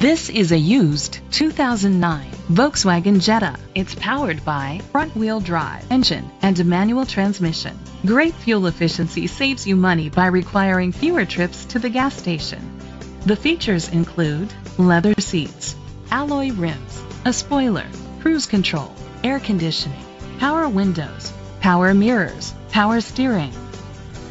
This is a used 2009 Volkswagen Jetta. It's powered by front-wheel drive engine and a manual transmission. Great fuel efficiency saves you money by requiring fewer trips to the gas station. The features include leather seats, alloy rims, a spoiler, cruise control, air conditioning, power windows, power mirrors, power steering.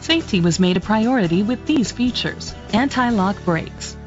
Safety was made a priority with these features. Anti-lock brakes.